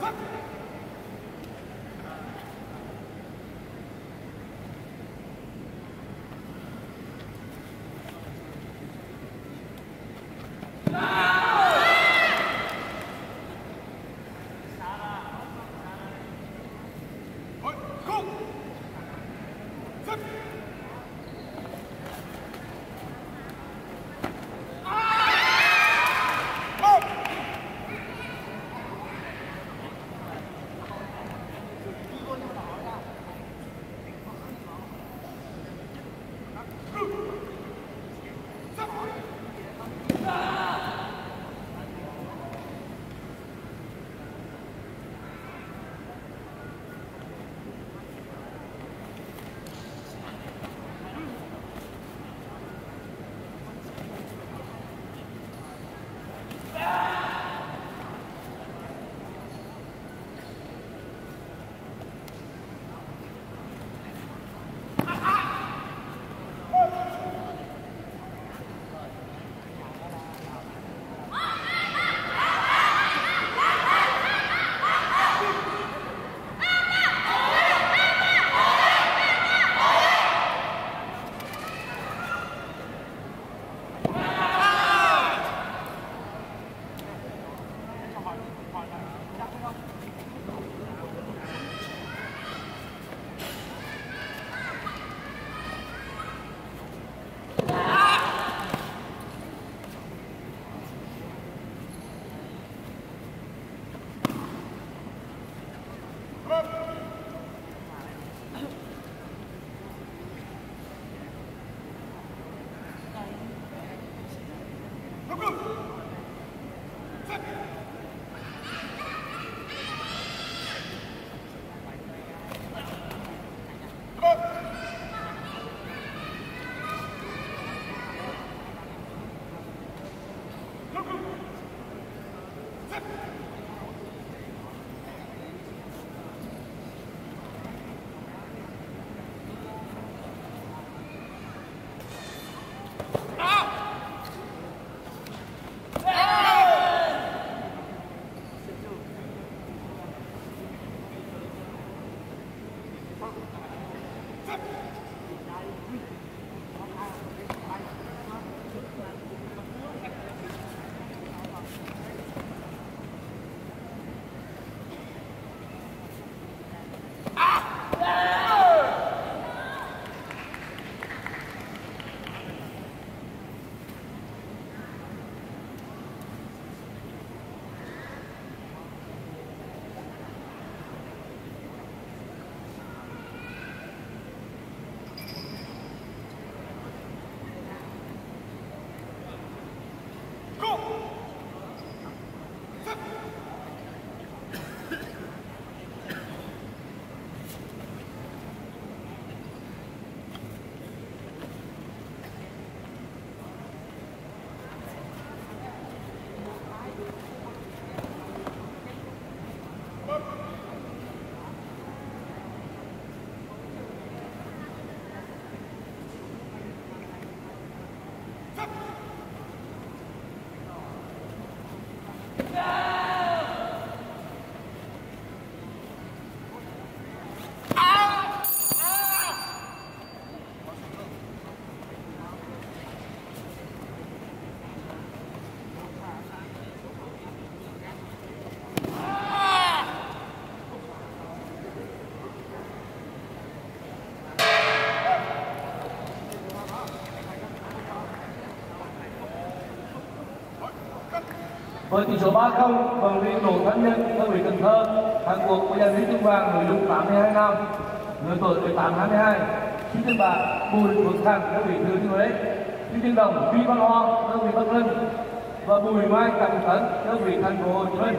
Vâng. Good. Come on. Yeah. Với tỷ số 3-0 vận luyện Đỗ Thanh Nhân đơn vị Cần Thơ, thắng cuộc của giành huy chương vàng nội dung 82 năm lứa tuổi 18 22 huy chương bạc Bùi Phước Thành đơn vị Thừa Thiên Huế. Huy chương đồng Vi Văn Hoa đơn vị Bắc Ninh và Bùi Mai Cảnh Tấn đơn vị Thành phố Hồ Chí Minh.